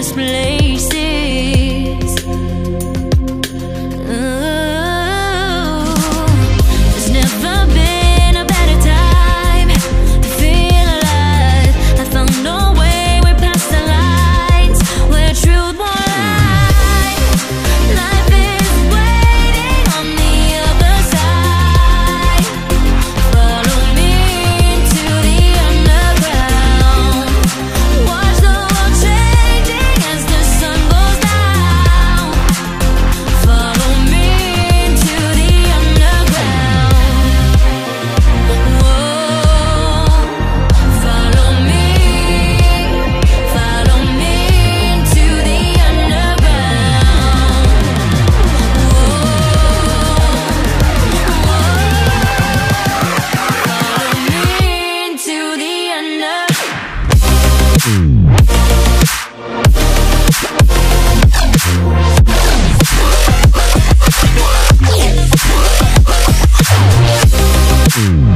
this place. Mm.